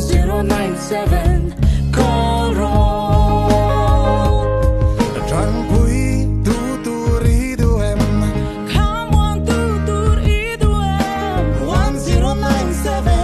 097 Call roll Rangku tutur hidup Come on tutur hidup 1097